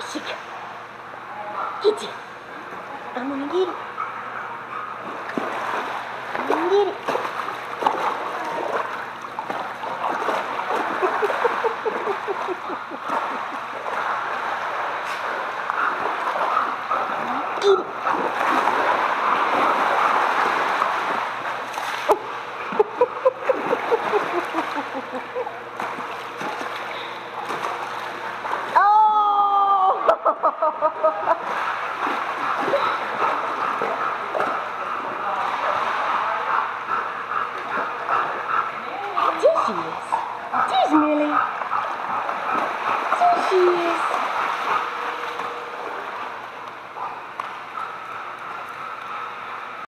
Siga. Kitty. Vamos, Nigiri. Nigiri. Nigiri. Oh. nearly. Sushi!